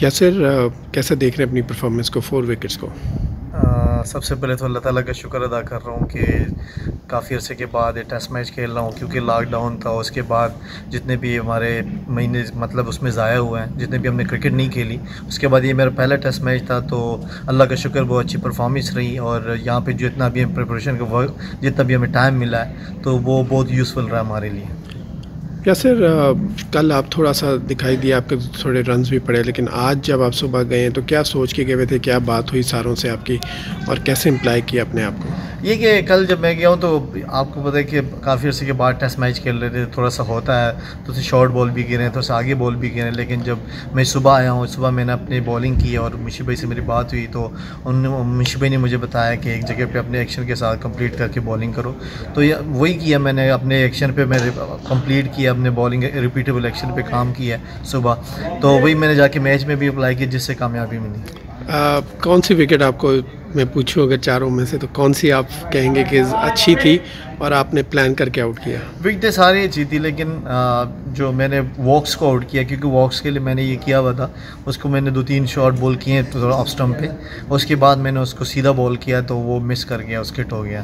یاسر کیسے دیکھ رہے ہیں اپنی پرفارمنس کو فور وکٹس کو؟ سب سے پہلے تو اللہ تعالیٰ کا شکر ادا کر رہا ہوں کہ کافی عرصے کے بعد یہ ٹیسٹ میچ کھیل رہا ہوں، کیونکہ لاک ڈاؤن تھا اس کے بعد جتنے بھی ہمارے مہینے مطلب اس میں ضائع ہوئے ہیں، جتنے بھی ہم نے کرکٹ نہیں کھیلی، اس کے بعد یہ میرا پہلا ٹیسٹ میچ تھا، تو اللہ کا شکر بہت اچھی پرفارمنس رہی اور یہاں پہ جتنا بھی ہم پریپریشن کا ورک جتنا بھی ہمیں ٹائم ملا ہے، تو وہ بہت یوزفل رہا ہمارے لیے۔ یا سر کل آپ تھوڑا سا دکھائی دیا آپ کے تھوڑے رنز بھی پڑے، لیکن آج جب آپ صبح گئے ہیں تو کیا سوچ کے گئے ہوئے تھے؟ کیا بات ہوئی ساروں سے آپ کی؟ اور کیسے امپلائی کیا اپنے آپ کو؟ یہ کہ کل جب میں گیا ہوں تو آپ کو پتہ ہے کہ کافی عرصے کے بعد ٹیسٹ میچ کھیل رہے تھے، تھوڑا سا ہوتا ہے۔ تو اسے شارٹ بال بھی گرے ہیں تو اسے آگے بال بھی گرے ہیں لیکن جب میں صبح آیا ہوں، صبح میں نے اپنی بالنگ کی اور مشی بھائی سے میری بات ہوئی تو ان نے مشی بھائی نے مجھے بتایا کہ ایک جگہ پہ اپنے ایکشن کے ساتھ کمپلیٹ کر کے بالنگ کرو۔ تو یہ وہی کیا میں نے اپنے ایکشن پہ میں کمپلیٹ کیا، اپنے بالنگ ریپیٹیبل ایکشن پہ کام کیا صبح۔ تو وہی میں نے جا کے میچ میں بھی اپلائی کیا، جس سے کامیابی ملی۔ کون سی وکٹ آپ کو میں پوچھوں اگر چاروں میں سے تو کون سی آپ کہیں گے کہ اچھی تھی اور آپ نے پلان کر کے آؤٹ کیا؟ وکٹیں ساری اچھی تھی لیکن جو میں نے واکس کو آؤٹ کیا کیونکہ واکس کے لیے میں نے یہ کیا ہوا تھا، اس کو میں نے دو تین شاٹ بول کیے تھوڑا آف اسٹمپ پہ، اس کے بعد میں نے اس کو سیدھا بال کیا تو وہ مس کر گیا، اس کٹ ہو گیا۔